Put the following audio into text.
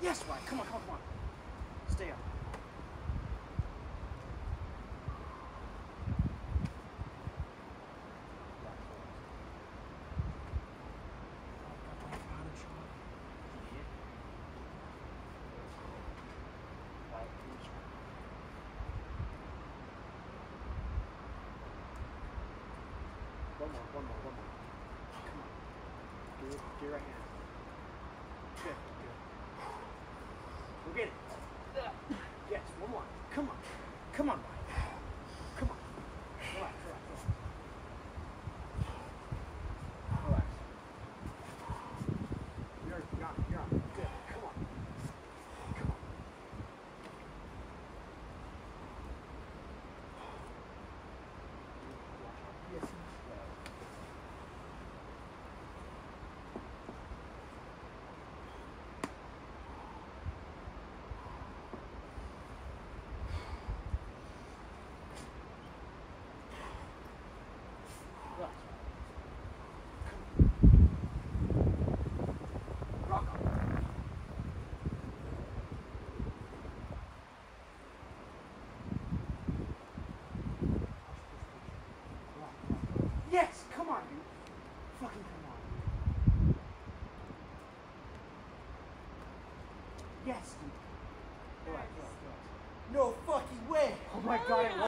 Yes, right. Come on, come on, come on. Stay up. One more, one more, one more. Come on. Do it, do it right hand. Good, good. Go get it. Yes, dude. Right, right, right. No fucking way! Oh my god,